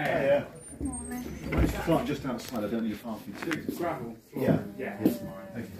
yeah. It's just outside. I don't need a parking ticket. Gravel. Yeah. Yeah. Thank you.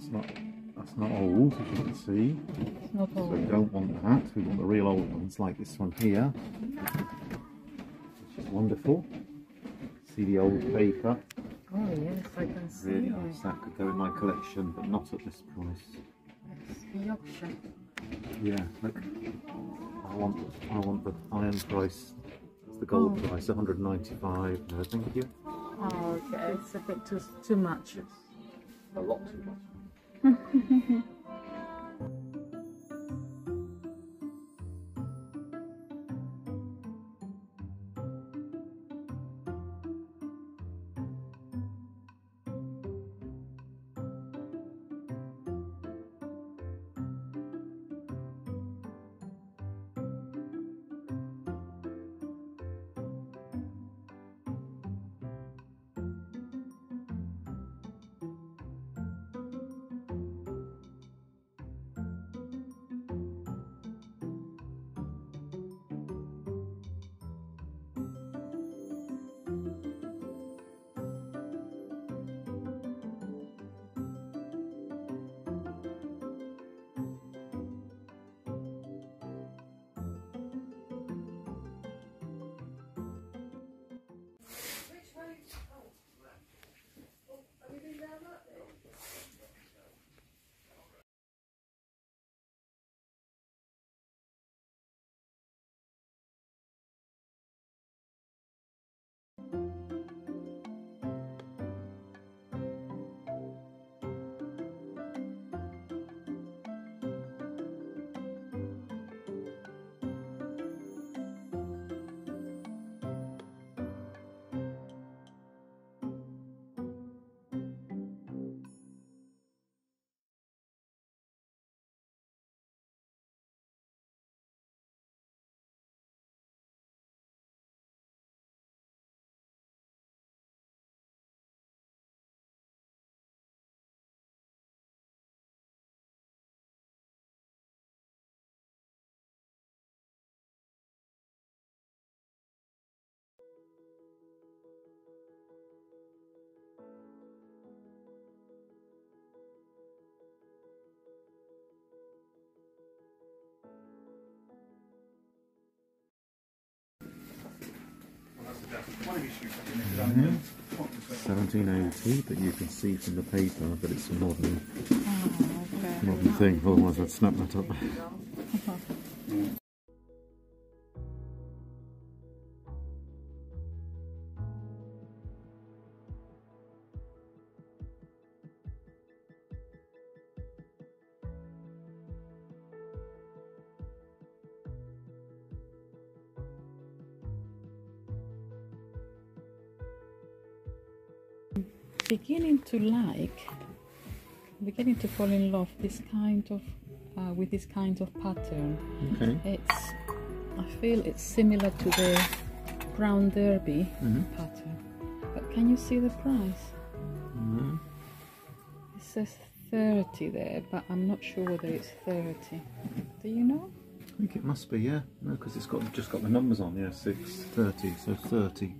That's not that's not old, as you can see. Not So we don't want that. We want the real old ones, like this one here, which is wonderful. See the old paper. Oh yes, I can see. Really nice. That could go in my collection, but not at this price. It's Yorkshire. Yeah, look. I want I want the iron price. It's the gold Oh. price, 195. No, thank you. Oh, okay. It's a bit too too much. A lot too much. 1780, but you can see from the paper that it's a modern Oh, okay. modern thing. Otherwise, I'd snap that up. Beginning to like, beginning to fall in love this kind of uh, with this kind of pattern. Okay. It's, I feel it's similar to the Crown Derby Mhm. pattern. But can you see the price? Mhm. It says 30 there, but I'm not sure whether it's 30. Do you know? I think it must be, yeah. No, because it's got just got the numbers on, yeah, six thirty, so thirty.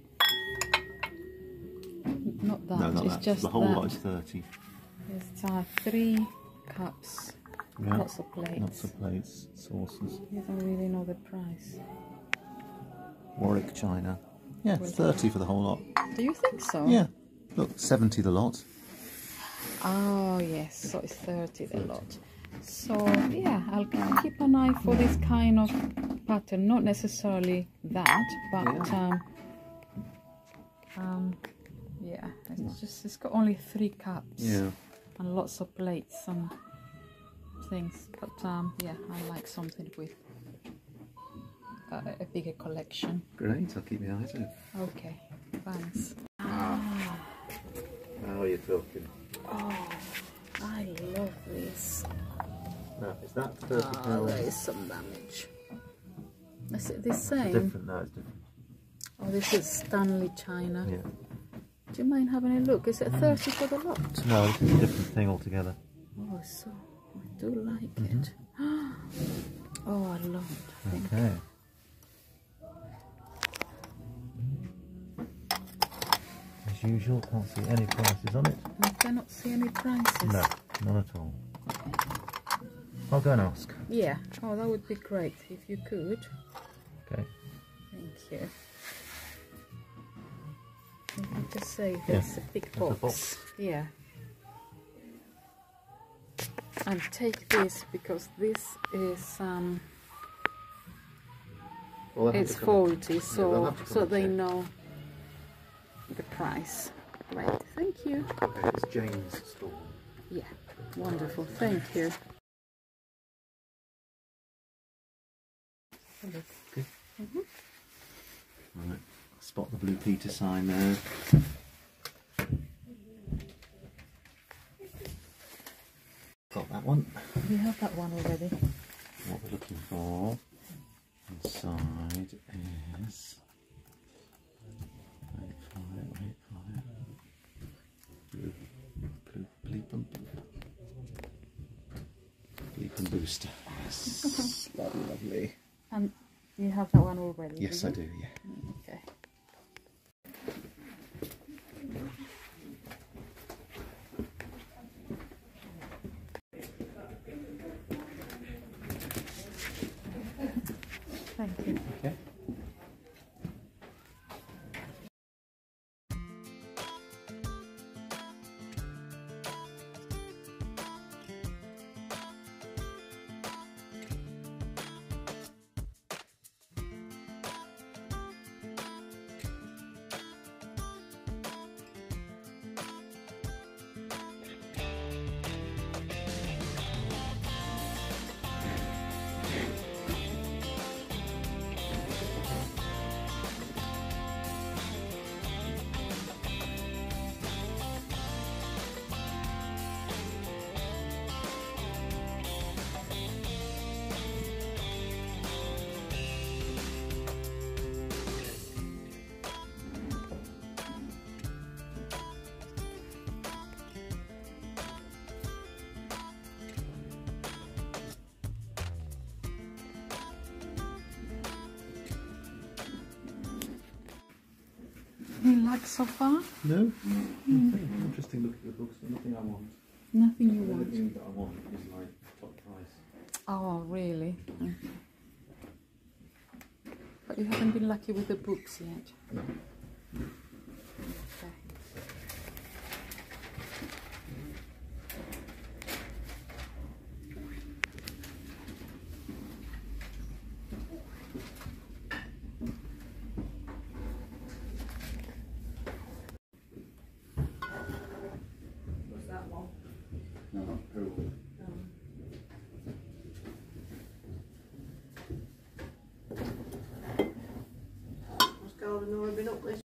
Not that. no, not it's that. just the whole that. lot is thirty. It's uh, three cups, Yeah. lots of plates. Lots of plates, sauces. You don't really know the price. Warwick China. Yeah, Well, thirty for the whole lot. Do you think so? Yeah. Look, seventy the lot. Oh yes, so it's 30 the lot. So yeah, I'll keep an eye for this kind of pattern. Not necessarily that, but um, um, yeah, it's just it's got only three cups Yeah. and lots of plates and things. But um, yeah, I like something with a, a bigger collection. Great, I'll keep my eyes open. Okay, thanks. Ah, Now you're talking. oh, I love this. Now, is that thirty Ah, there is some damage. Is it the It's same? different now, it's different. Oh, this is Stanley China. Yeah. Do you mind having a look? Is it 30 for the lot? No, is a different thing altogether. Oh, so I do like it. Mm-hmm. Oh, I love it. Thank Okay. As usual, can't see any prices on it. I cannot see any prices. No, none at all. I'll go and ask. Yeah. Oh, that would be great if you could. Okay. Thank you. Just say Yeah, there's a big there's a box. box. Yeah. And take this because this is um it's faulty, so so they check. know the price. Right. Thank you. Okay, it's Jane's store. Yeah. Wonderful. Thank you. Okay. Right. Spot the blue Peter sign there. Got that one. We have that one already. What we're looking for inside is wait for it, wait for it. Blue, blue, bleep and. Bleep and booster. Yes. lovely, lovely. And you have that one already. Yes, I you? do, yeah. Thank you. Okay. Any like so far? No? Hmm. Interesting look at the books, but nothing I want. Nothing you want. Everything that I want is like top price. Oh, really? Okay. But you haven't been lucky with the books yet. No. Okay. No, who? What's going on? I've been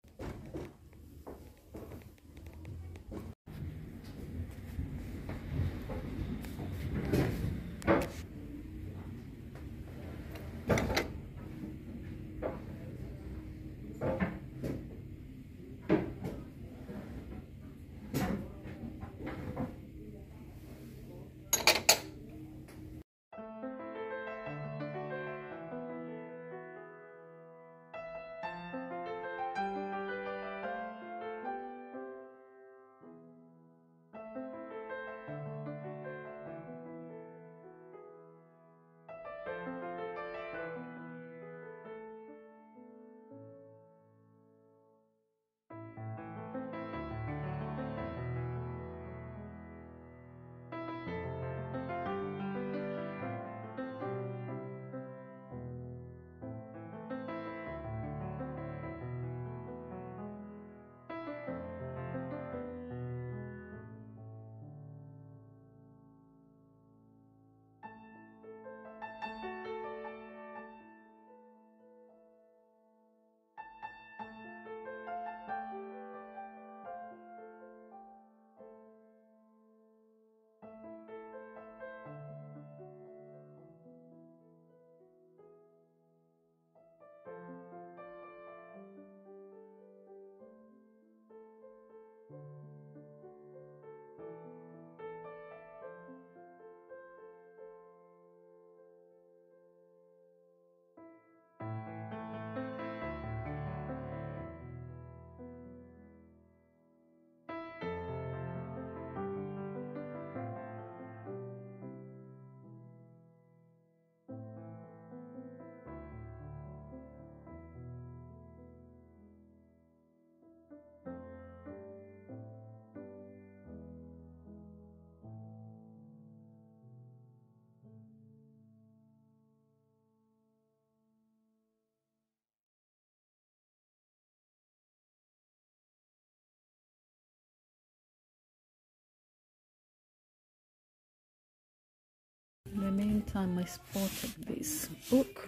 meantime, I spotted this book.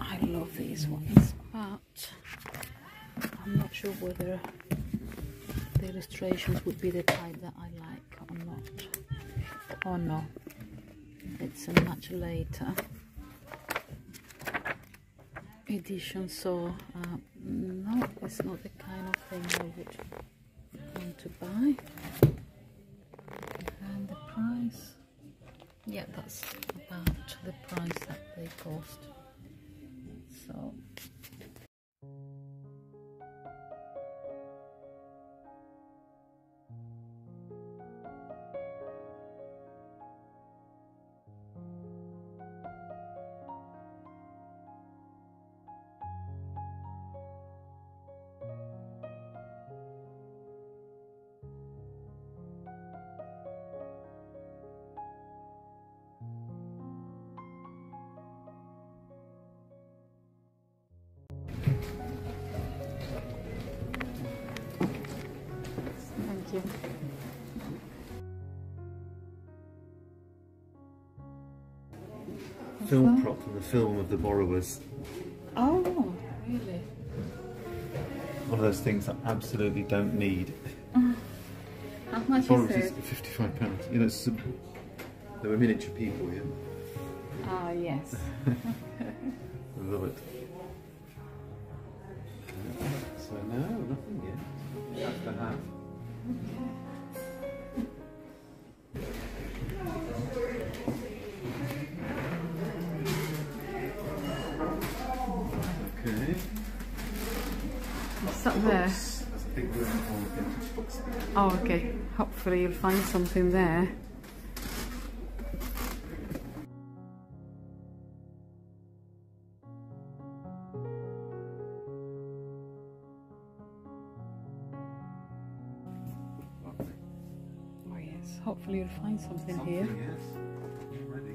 I love these ones, but I'm not sure whether the illustrations would be the type that I like or not. Oh no, it's a much later edition, so uh, no, it's not the kind of thing I would want to buy. And the price, yeah, that's uh, about the price that they cost. So thank you. Film prop from the film of the borrowers. Oh, really? One of those things I absolutely don't need. How much is Borrowers it? is fifty-five pounds. You know, it's a, they were miniature people. Yeah, Ah, yes. I love it. Books. Oh, okay. Hopefully you'll find something there. Oh, yes. Hopefully you'll find something Something, here. yes.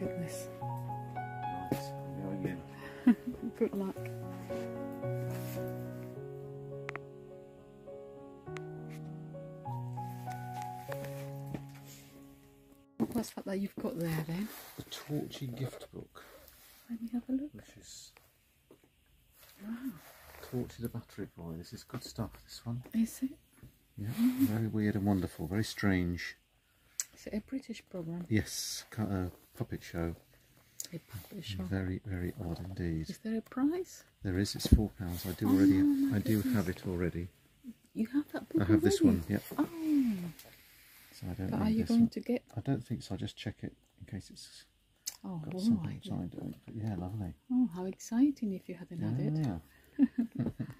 Goodness. Right, I'm going in. Good luck. What's that that you've got there then? The Torchy gift book, Let me have a look. which is Torchy the Battery Boy. This is good stuff. This one. Is it? Yeah. Very weird and wonderful. Very strange. Is it a British program? Yes. Uh, puppet show. A puppet show. Very very odd indeed. Is there a price? There is. It's four pounds. I do oh, already. Oh, my I do have it already. You have that book I have this one. Yep. Oh, So I don't but are you going one. to get? I don't think so. I'll just check it in case it's Oh, got all something which I don't. But yeah, lovely. Oh, how exciting if you hadn't had it. Yeah.